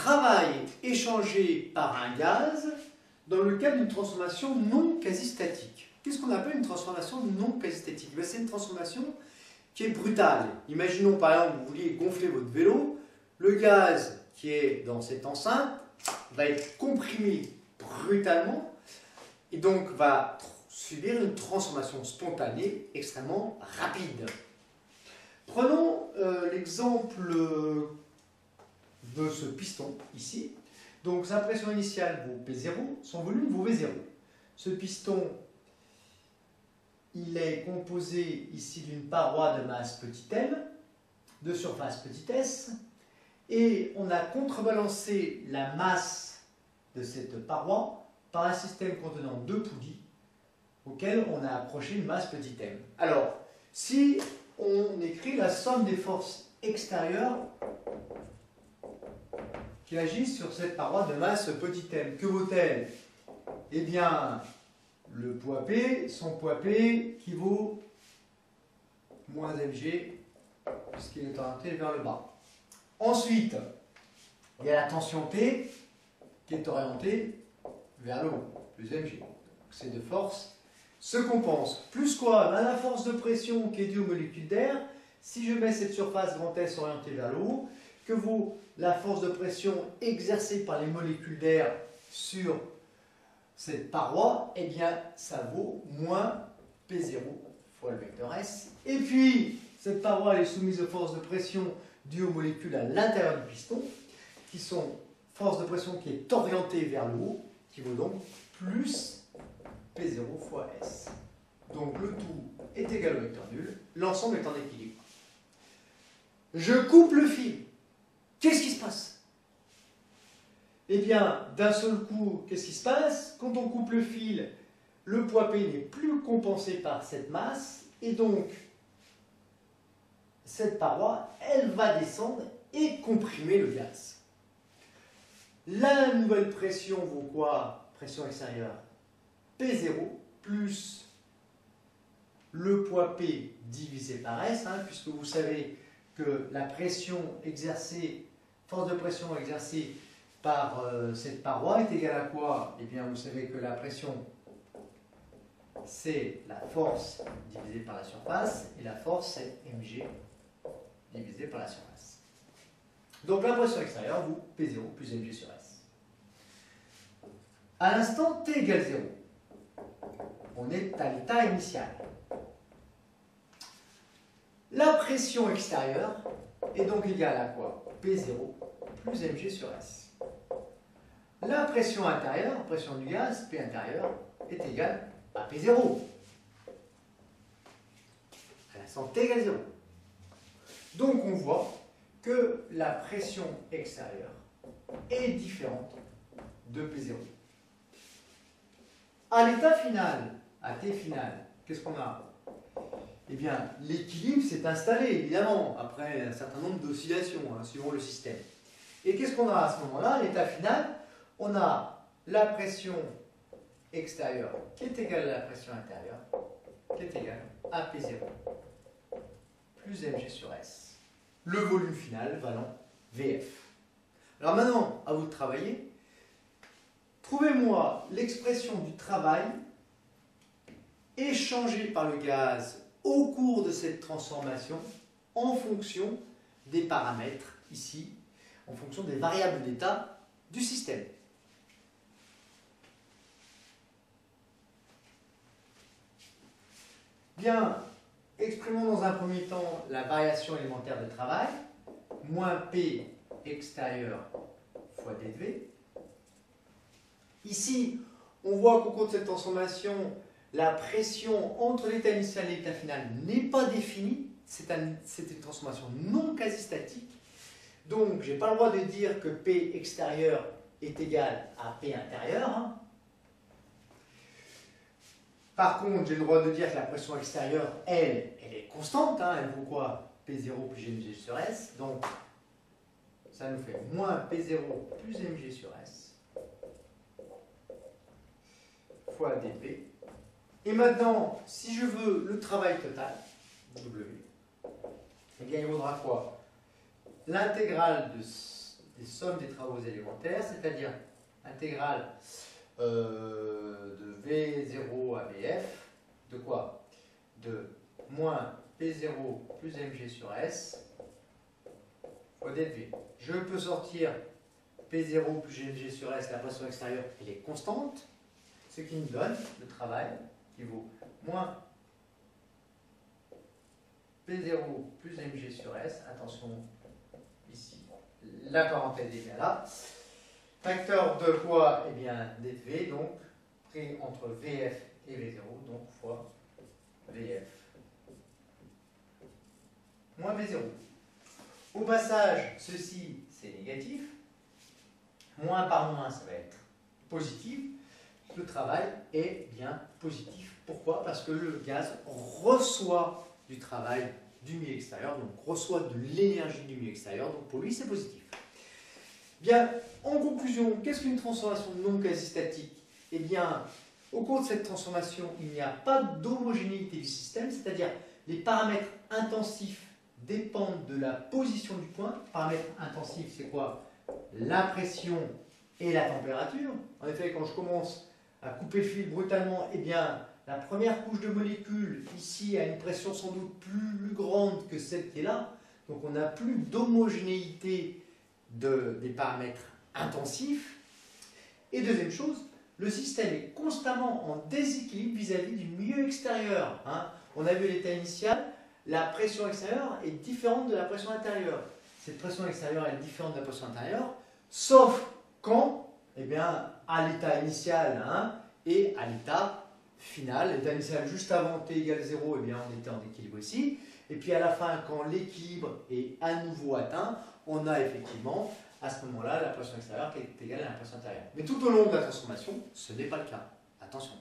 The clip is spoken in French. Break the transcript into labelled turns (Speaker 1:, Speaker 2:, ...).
Speaker 1: travail échangé par un gaz dans le cadre d'une transformation non quasi-statique. Qu'est-ce qu'on appelle une transformation non quasi-statique? Ben, C'est une transformation qui est brutale. Imaginons par exemple, vous vouliez gonfler votre vélo, le gaz qui est dans cette enceinte va être comprimé brutalement et donc va subir une transformation spontanée extrêmement rapide. Prenons euh, l'exemple de ce piston ici. Donc sa pression initiale vaut P0, son volume vaut V0. Ce piston, il est composé ici d'une paroi de masse petit m, de surface petit s, et on a contrebalancé la masse de cette paroi par un système contenant deux poulies auquel on a accroché une masse petit m. Alors, si on écrit la somme des forces extérieures qui agissent sur cette paroi de masse petit m, que vaut-elle? Eh bien, le poids P, son poids P qui vaut moins mg puisqu'il est orienté vers le bas. Ensuite, il y a la tension T qui est orientée vers le haut, plus mg. Ces deux forces se compensent. Plus quoi? Ben, La force de pression qui est due aux molécules d'air, si je mets cette surface grand S orientée vers le haut, que vaut la force de pression exercée par les molécules d'air sur cette paroi, eh bien, ça vaut moins P0 fois le vecteur S. Et puis, cette paroi est soumise aux forces de pression dues aux molécules à l'intérieur du piston, qui sont force de pression qui est orientée vers le haut, qui vaut donc plus P0 fois S. Donc le tout est égal au vecteur nul, l'ensemble est en équilibre. Je coupe le fil. Qu'est-ce qui se passe Eh bien, d'un seul coup, qu'est-ce qui se passe? Quand on coupe le fil, le poids P n'est plus compensé par cette masse, et donc cette paroi, elle va descendre et comprimer le gaz. La nouvelle pression vaut quoi? Pression extérieure. P0 plus le poids P divisé par S, hein, puisque vous savez que la pression exercée, force de pression exercée par euh, cette paroi est égale à quoi? Eh bien, vous savez que la pression, c'est la force divisée par la surface, et la force, c'est mg divisé par la surface. Donc la pression extérieure vaut P0 plus mg sur S. À l'instant t égale 0, on est à l'état initial. La pression extérieure est donc égale à quoi? P0 plus mg sur S. La pression intérieure, pression du gaz, P intérieur, est égale à P0. À l'instant T égale 0. Donc on voit que la pression extérieure est différente de P0. À l'état final, à T final, qu'est-ce qu'on a? Eh bien, l'équilibre s'est installé, évidemment, après un certain nombre d'oscillations, hein, suivant le système. Et qu'est-ce qu'on a à ce moment-là? L'état final, on a la pression extérieure qui est égale à la pression intérieure, qui est égale à P0 plus mg sur S. Le volume final valant Vf. Alors maintenant, à vous de travailler. Trouvez-moi l'expression du travail échangé par le gaz au cours de cette transformation en fonction des paramètres ici, en fonction des variables d'état du système. Bien, exprimons dans un premier temps la variation élémentaire de travail, moins P extérieur fois dV. Ici, on voit qu'au cours de cette transformation, la pression entre l'état initial et l'état final n'est pas définie. C'est une transformation non quasi-statique. Donc, je n'ai pas le droit de dire que P extérieur est égal à P intérieur. Hein. Par contre, j'ai le droit de dire que la pression extérieure, elle, elle est constante. Hein. Elle vaut quoi? P0 plus Mg sur S. Donc, ça nous fait moins P0 plus Mg sur S fois dP et maintenant, si je veux le travail total, W, eh bien il vaudra quoi? L'intégrale des sommes des travaux élémentaires, c'est-à-dire intégrale euh, de V0 à VF, de quoi? De moins P0 plus mg sur S fois dV. Je peux sortir P0 plus mg sur S, la pression extérieure, elle est constante, ce qui me donne le travail qui vaut moins P0 plus mg sur S, attention ici, la parenthèse est bien là, facteur de poids, eh bien, dV, donc pris entre VF et V0, donc fois VF moins V0. Au passage, ceci, c'est négatif. Moins par moins, ça va être positif. Le travail est bien positif. Pourquoi? Parce que le gaz reçoit du travail du milieu extérieur, donc reçoit de l'énergie du milieu extérieur, donc pour lui c'est positif. Bien, en conclusion, qu'est-ce qu'une transformation non quasi-statique? Eh bien, au cours de cette transformation, il n'y a pas d'homogénéité du système, c'est-à-dire les paramètres intensifs dépendent de la position du point. Paramètres intensifs, c'est quoi? La pression et la température. En effet, quand je commence à couper le fil brutalement, eh bien, la première couche de molécules ici a une pression sans doute plus grande que celle qui est là. Donc on n'a plus d'homogénéité de, des paramètres intensifs. Et deuxième chose, le système est constamment en déséquilibre vis-à-vis du milieu extérieur. Hein. On a vu l'état initial, la pression extérieure est différente de la pression intérieure. Cette pression extérieure est différente de la pression intérieure, sauf quand, eh bien, à l'état initial hein, et à l'état final. L'état initial juste avant t égale 0, eh bien, on était en équilibre ici. Et puis à la fin, quand l'équilibre est à nouveau atteint, on a effectivement à ce moment-là la pression extérieure qui est égale à la pression intérieure. Mais tout au long de la transformation, ce n'est pas le cas. Attention.